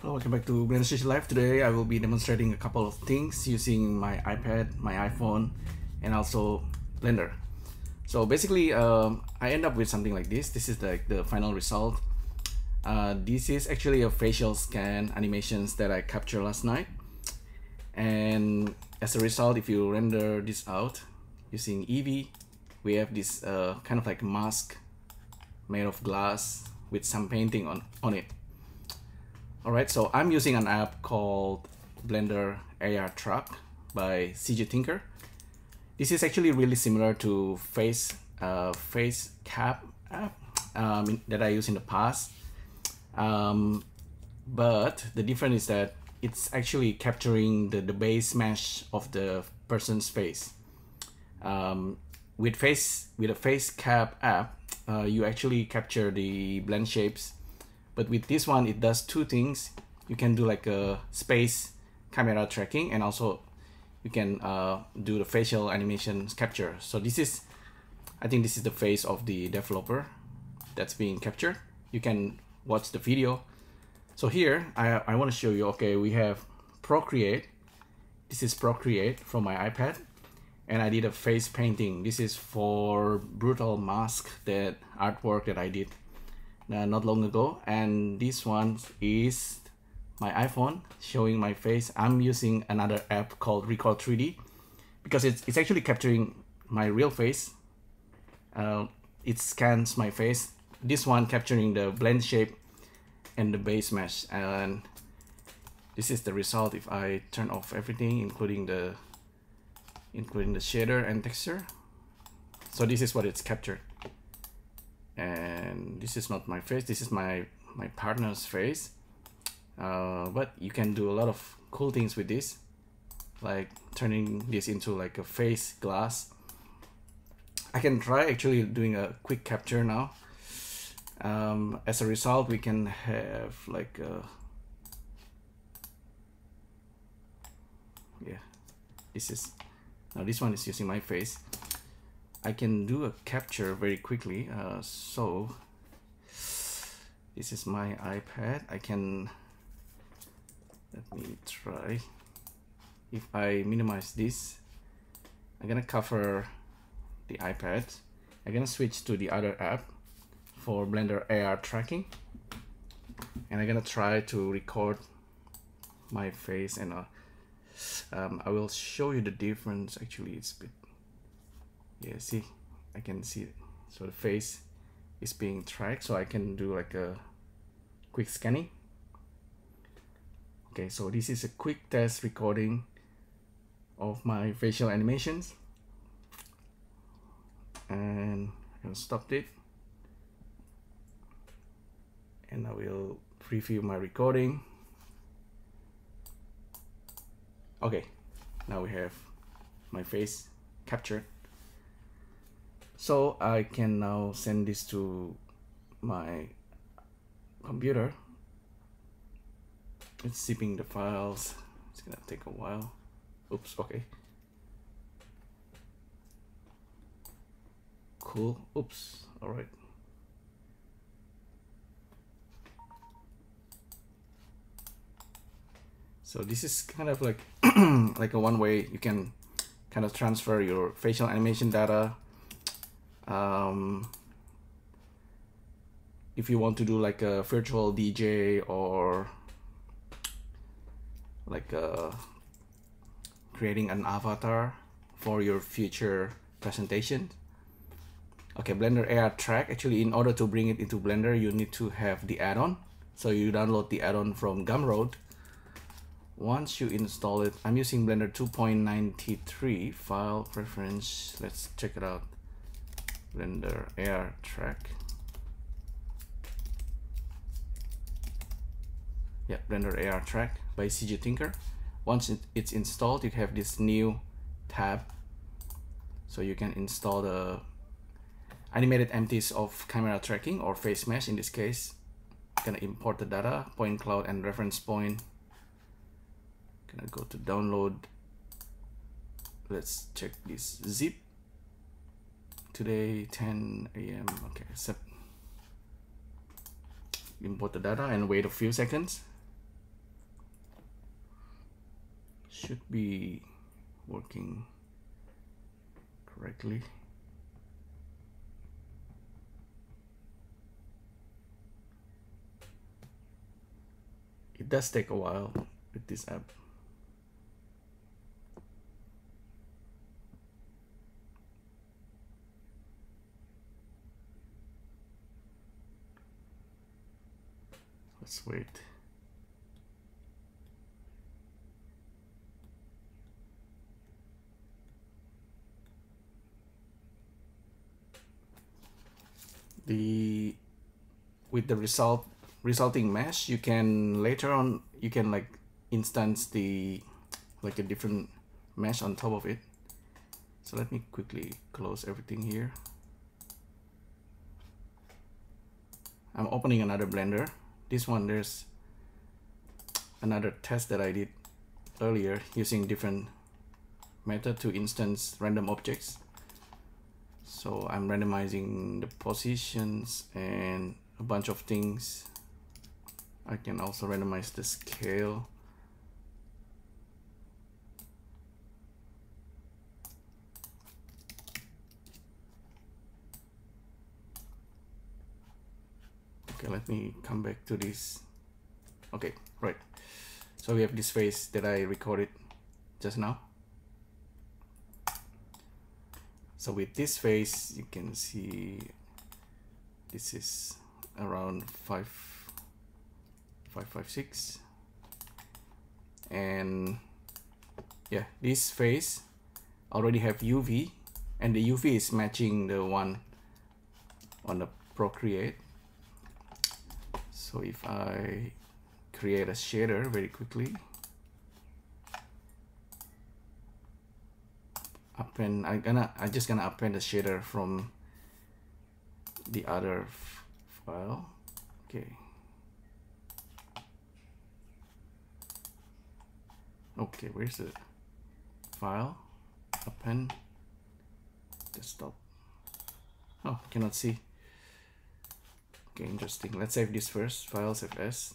Hello, welcome back to Blender Sushi Live. Today I will be demonstrating a couple of things using my iPad, my iPhone, and also Blender. So basically, um, I end up with something like this. This is like the final result. Uh, this is actually a facial scan animations that I captured last night. And as a result, if you render this out using Eevee, we have this uh, kind of like mask made of glass with some painting on, on it. Alright, so I'm using an app called Blender AR Track by CG Tinker. This is actually really similar to Face uh, Face Cap app um, that I used in the past. Um, but the difference is that it's actually capturing the, the base mesh of the person's face. Um, with face with a FaceCap app, uh, you actually capture the blend shapes but with this one it does two things. You can do like a space camera tracking and also you can uh, do the facial animation capture. So this is I think this is the face of the developer that's being captured. You can watch the video. So here I, I want to show you okay we have Procreate. This is Procreate from my iPad. And I did a face painting. This is for Brutal Mask, that artwork that I did uh, not long ago. And this one is my iPhone showing my face. I'm using another app called Record 3D because it's, it's actually capturing my real face. Uh, it scans my face. This one capturing the blend shape and the base mesh. And this is the result if I turn off everything, including the including the shader and texture. So this is what it's captured. And this is not my face, this is my, my partner's face. Uh, but you can do a lot of cool things with this, like turning this into like a face glass. I can try actually doing a quick capture now. Um, as a result, we can have like a, yeah, this is now this one is using my face I can do a capture very quickly uh, so this is my iPad. I can let me try. If I minimize this I'm gonna cover the iPad. I'm gonna switch to the other app for Blender AR tracking. And I'm gonna try to record my face and uh, um, I will show you the difference. Actually it's bit yeah see I can see it. So the face is being tracked so I can do like a quick scanning. Okay so this is a quick test recording of my facial animations. And I'll stop it. And I will preview my recording. Okay now we have my face captured so I can now send this to my computer. It's zipping the files. It's gonna take a while. Oops okay. Cool. Oops. All right. So this is kind of like like a one way. You can kind of transfer your facial animation data. Um, if you want to do like a virtual DJ or like a, uh, creating an avatar for your future presentation. Okay, Blender AR track. Actually, in order to bring it into Blender, you need to have the add-on. So you download the add-on from Gumroad once you install it i'm using blender 2.93 file preference let's check it out blender AR track. Yeah blender AR track by cg tinker. Once it, it's installed you have this new tab. So you can install the animated empties of camera tracking or face mesh. In this case gonna import the data point cloud and reference point. Gonna go to download. Let's check this zip today 10 a.m. Okay, so Import the data and wait a few seconds. Should be working correctly. It does take a while with this app. Let's wait. The with the result resulting mesh you can later on you can like instance the like a different mesh on top of it. So let me quickly close everything here. I'm opening another blender this one there's another test that I did earlier using different method to instance random objects. So I'm randomizing the positions and a bunch of things. I can also randomize the scale okay let me come back to this. Okay right. So we have this face that I recorded just now. So with this face you can see this is around 5 556 and yeah this face already have UV and the UV is matching the one on the Procreate so if I create a shader very quickly append I'm gonna I'm just gonna append the shader from the other file. Okay. Okay where's the file? Append. Desktop. Oh cannot see okay interesting. Let's save this first. File save as.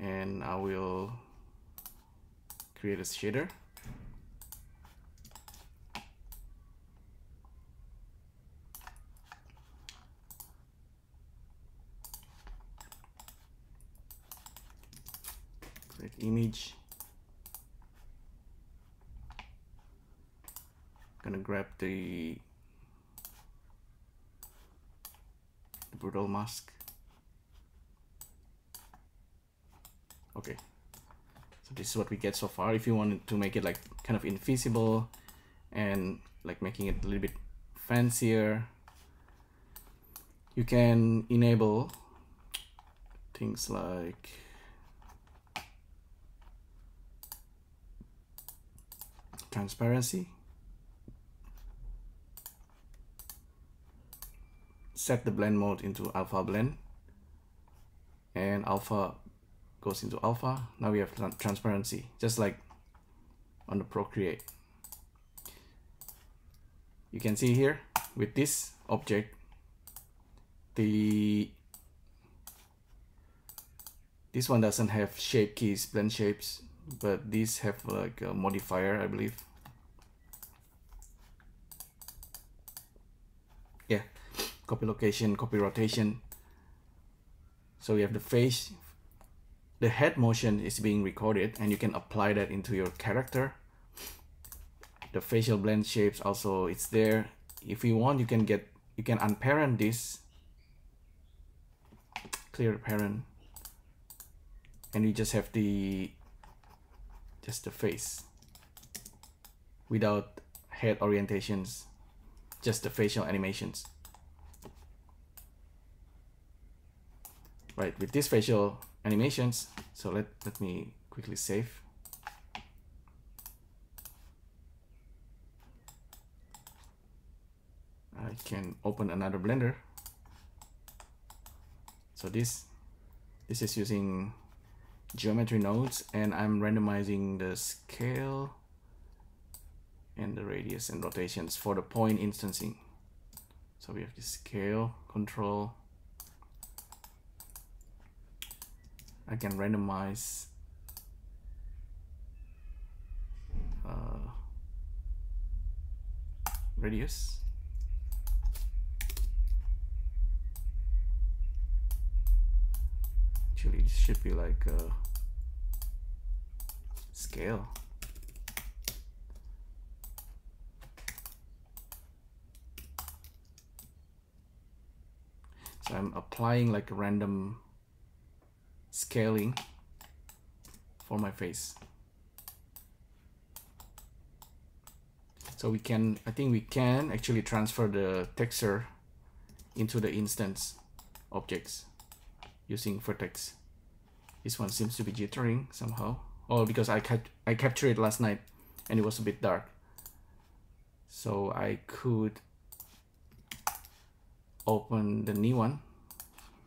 And I will create a shader. Create image gonna grab the, the brutal mask. Okay. So this is what we get so far. If you want to make it like kind of invisible and like making it a little bit fancier you can enable things like transparency set the blend mode into alpha blend and alpha goes into alpha. Now we have transparency, just like on the Procreate. You can see here with this object, the this one doesn't have shape keys, blend shapes, but these have like a modifier, I believe. Yeah, copy location, copy rotation. So we have the face the head motion is being recorded and you can apply that into your character. The facial blend shapes also it's there. If you want you can get you can unparent this. Clear parent. And you just have the just the face. Without head orientations just the facial animations right with these facial animations. So let, let me quickly save. I can open another Blender. So this, this is using geometry nodes and I'm randomizing the scale and the radius and rotations for the point instancing. So we have the scale control I can randomize uh, radius. Actually it should be like a scale. So I'm applying like a random scaling for my face. So we can I think we can actually transfer the texture into the instance objects using vertex. This one seems to be jittering somehow. Oh because I I captured it last night and it was a bit dark. So I could open the new one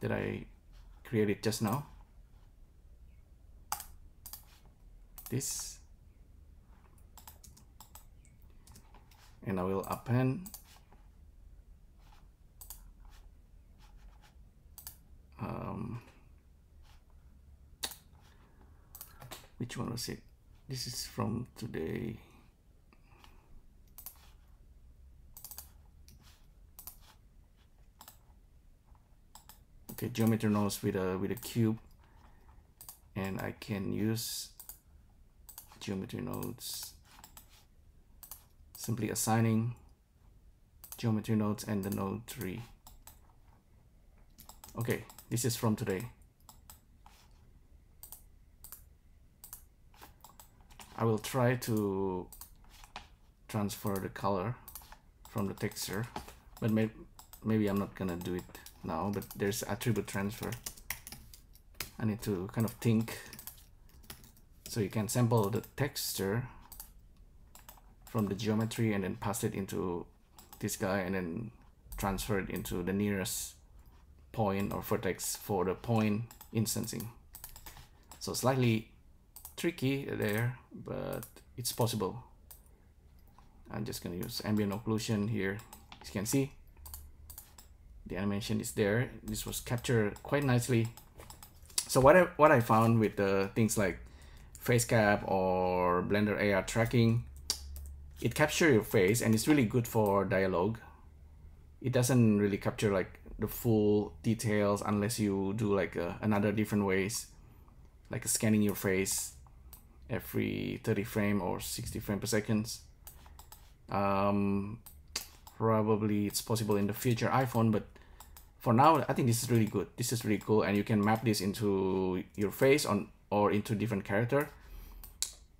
that I created just now this. And I will append um, which one was it? This is from today. Okay geometry nodes with a with a cube. And I can use geometry nodes simply assigning geometry nodes and the node tree okay this is from today. I will try to transfer the color from the texture but may maybe I'm not gonna do it now but there's attribute transfer. I need to kind of think so you can sample the texture from the geometry and then pass it into this guy and then transfer it into the nearest point or vertex for the point instancing. So slightly tricky there but it's possible. I'm just gonna use ambient occlusion here. As you can see the animation is there. This was captured quite nicely. So what I, what I found with the things like FaceCap or Blender AR tracking it captures your face and it's really good for dialogue it doesn't really capture like the full details unless you do like a, another different ways like scanning your face every 30 frame or 60 frame per seconds. um, probably it's possible in the future iPhone but for now I think this is really good this is really cool and you can map this into your face on or into different character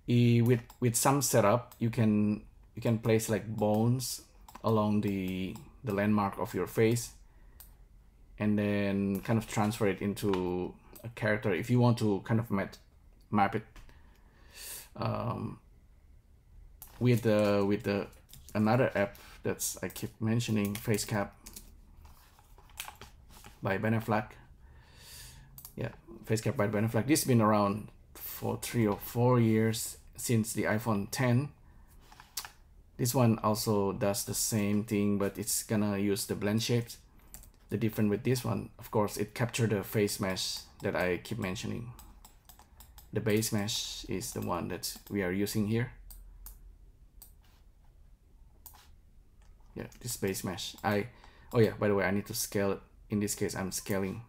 e with with some setup you can you can place like bones along the the landmark of your face and then kind of transfer it into a character if you want to kind of map, map it um, with the with the another app that's I keep mentioning FaceCap by Bannaflak. Yeah, face FaceCap by Ben. This has been around for three or four years since the iPhone 10. This one also does the same thing, but it's gonna use the blend shapes. The difference with this one, of course, it captured the face mesh that I keep mentioning. The base mesh is the one that we are using here. Yeah, this base mesh. I, oh yeah, by the way, I need to scale in this case I'm scaling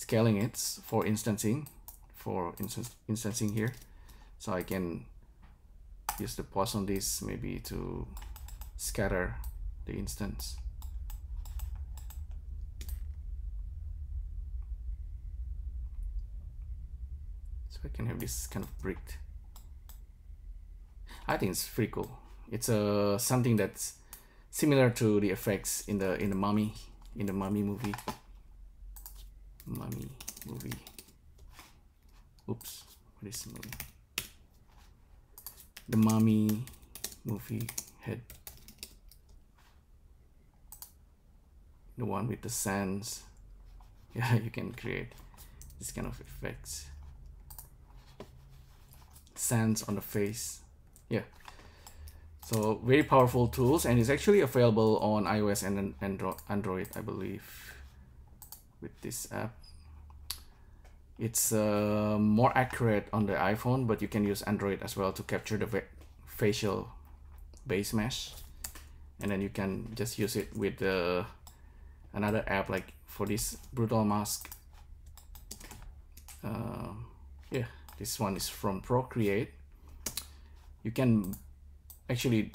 scaling it for instancing for instance instancing here. So I can use the pause on this maybe to scatter the instance. So I can have this kind of bricked I think it's pretty cool. It's a uh, something that's similar to the effects in the in the mummy in the mummy movie mummy movie. Oops what is the movie? The mummy movie head. The one with the sands. Yeah you can create this kind of effects. Sands on the face. Yeah. So very powerful tools and it's actually available on iOS and Android, I believe, with this app. It's uh, more accurate on the iPhone but you can use Android as well to capture the facial base mesh. And then you can just use it with uh, another app like for this brutal mask. Uh, yeah this one is from Procreate. You can actually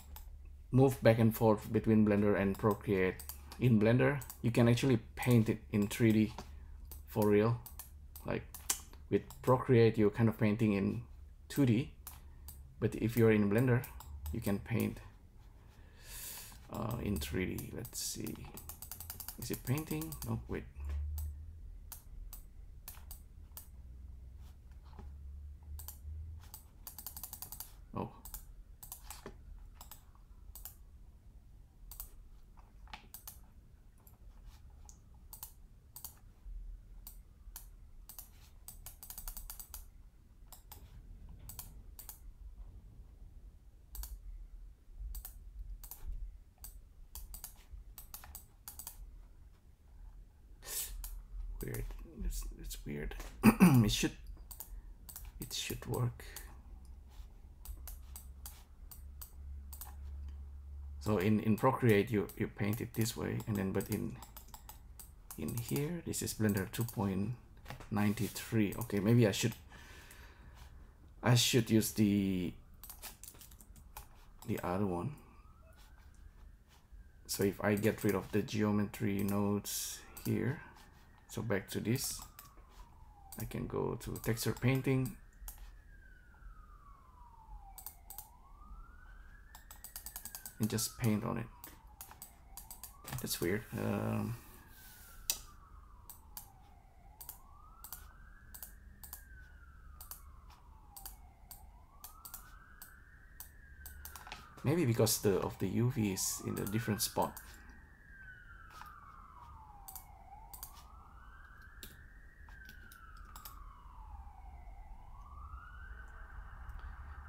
move back and forth between Blender and Procreate. In Blender you can actually paint it in 3D for real. Like with Procreate you're kind of painting in 2D but if you're in Blender you can paint uh, in 3D let's see. Is it painting? No wait weird. Weird. it should it should work. So in, in Procreate you, you paint it this way and then but in in here this is Blender 2.93. Okay, maybe I should I should use the the other one. So if I get rid of the geometry nodes here so back to this I can go to texture painting. And just paint on it. That's weird. Um, maybe because the of the UV is in a different spot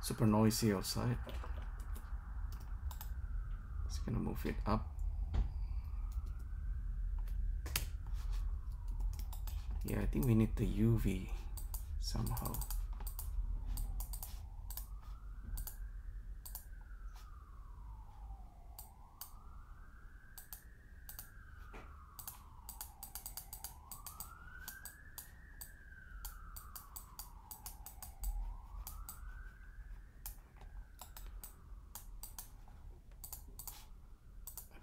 super noisy outside. Just gonna move it up. Yeah, I think we need the UV somehow.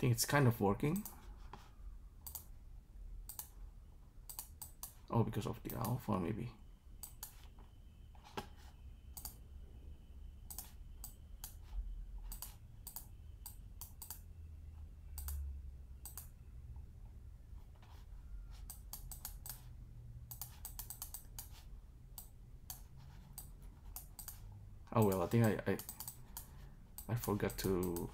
Think it's kind of working. Oh, because of the alpha maybe. Oh well, I think I, I I forgot to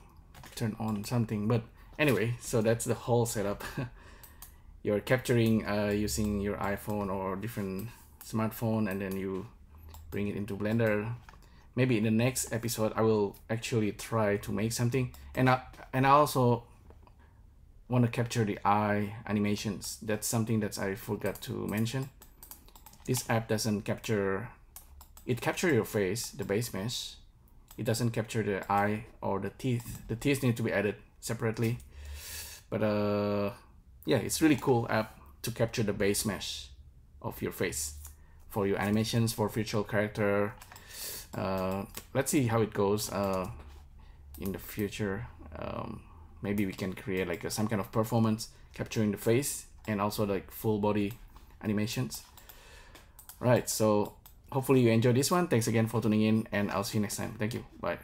turn on something, but anyway so that's the whole setup. You're capturing uh, using your iphone or different smartphone and then you bring it into blender. Maybe in the next episode i will actually try to make something. And i and i also want to capture the eye animations. That's something that i forgot to mention. This app doesn't capture it capture your face the base mesh. It doesn't capture the eye or the teeth. The teeth need to be added separately but uh, yeah, it's really cool app to capture the base mesh of your face for your animations for virtual character. Uh, let's see how it goes uh, in the future. Um, maybe we can create like a, some kind of performance capturing the face and also like full body animations. Right, so hopefully you enjoyed this one. Thanks again for tuning in and I'll see you next time. Thank you. Bye.